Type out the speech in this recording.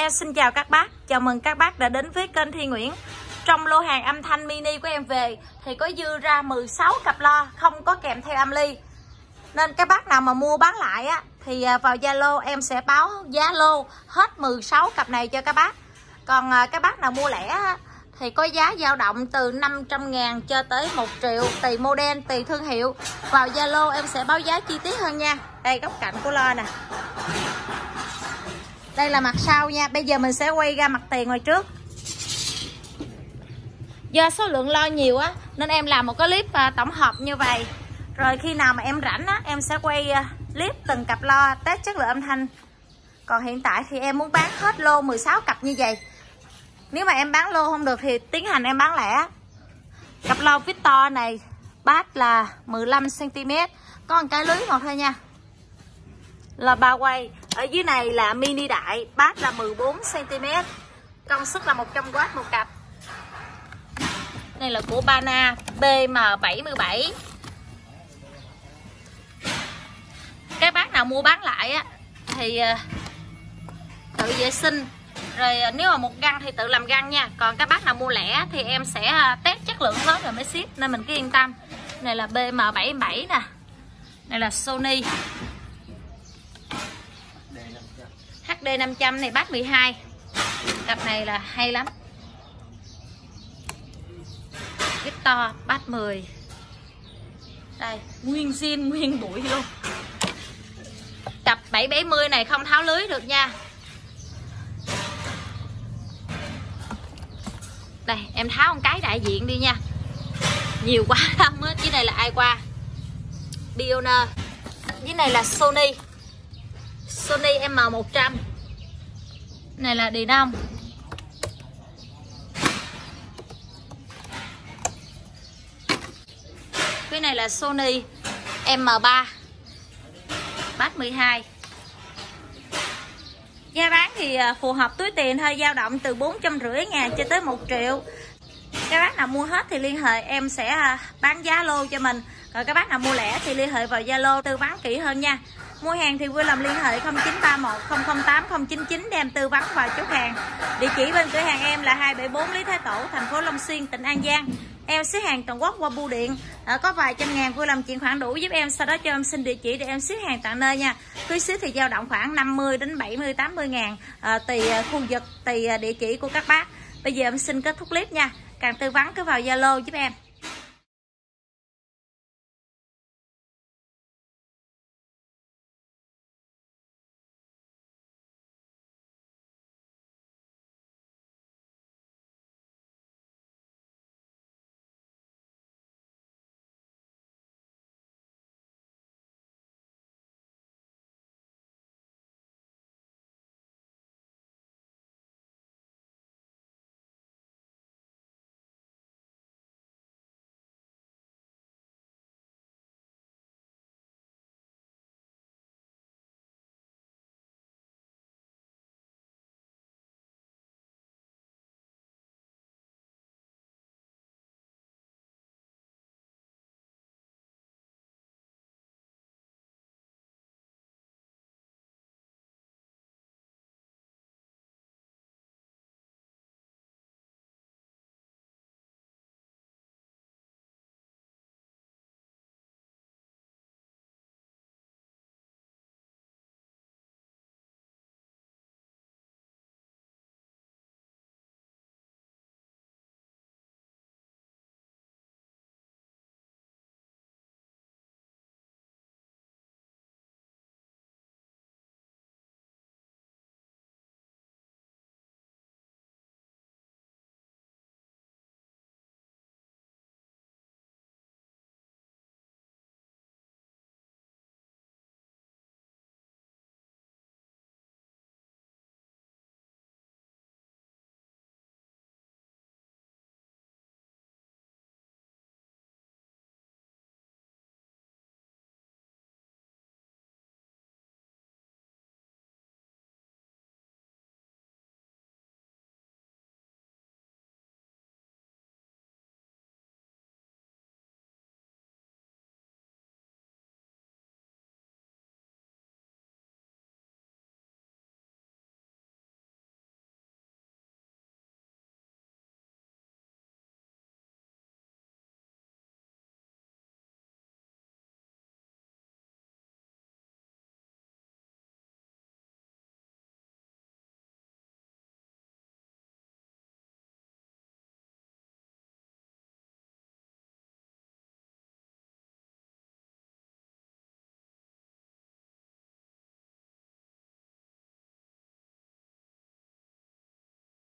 Em xin chào các bác, chào mừng các bác đã đến với kênh Thi Nguyễn. Trong lô hàng âm thanh mini của em về thì có dư ra 16 cặp lo không có kèm theo âm ly. Nên các bác nào mà mua bán lại á thì à, vào Zalo em sẽ báo giá lô hết 16 cặp này cho các bác. Còn à, các bác nào mua lẻ á, thì có giá dao động từ 500 ngàn cho tới 1 triệu tùy model, tùy thương hiệu. Vào Zalo em sẽ báo giá chi tiết hơn nha. Đây góc cạnh của lo nè đây là mặt sau nha. Bây giờ mình sẽ quay ra mặt tiền ngoài trước. Do số lượng lo nhiều á, nên em làm một cái clip à, tổng hợp như vậy. Rồi khi nào mà em rảnh á, em sẽ quay à, clip từng cặp lo test chất lượng âm thanh. Còn hiện tại thì em muốn bán hết lô 16 cặp như vậy. Nếu mà em bán lô không được thì tiến hành em bán lẻ. Cặp lo Victor này, bát là 15 cm có một cái lưới một thôi nha. Là ba quay ở dưới này là mini đại, bát là 14 cm công suất là 100W một cặp. Này là của Bana BM77 các bác nào mua bán lại á, thì ờ, tự vệ sinh. Rồi ờ, nếu mà một găng thì tự làm găng nha. Còn các bác nào mua lẻ thì em sẽ ờ, test chất lượng hết rồi mới ship, nên mình cứ yên tâm. Này là BM77 nè. Này là Sony. HD 500 này, bát 12 cặp này là hay lắm. Cái to, bát 10 đây, nguyên zin, nguyên bụi luôn. Cặp 770 này không tháo lưới được nha. Đây, em tháo một cái đại diện đi nha. Nhiều quá lắm á chứ này là ai qua? Pioneer với này là Sony. Sony M100 này là đề đông cái này là Sony M3 bát 12 giá bán thì à, phù hợp túi tiền thôi, dao động từ 450 ngàn cho tới 1 triệu. Các bác nào mua hết thì liên hệ, em sẽ à, bán giá lô cho mình. Còn các bác nào mua lẻ thì liên hệ vào Zalo tư vấn kỹ hơn nha. Mua hàng thì vui lòng liên hệ 0931 008 099 để em tư vấn và chốt hàng. Địa chỉ bên cửa hàng em là 274 Lý Thái Tổ, thành phố Long Xuyên, tỉnh An Giang. Em ship hàng toàn quốc qua bưu điện. À, có vài trăm ngàn vui lòng chuyển khoản đủ giúp em, sau đó cho em xin địa chỉ để em ship hàng tận nơi nha. Phí ship thì dao động khoảng 50 đến 70 80 ngàn à, tùy ờ, khu vực, tùy ờ, địa chỉ của các bác. Bây giờ em xin kết thúc clip nha. Càng tư vấn cứ vào Zalo giúp em.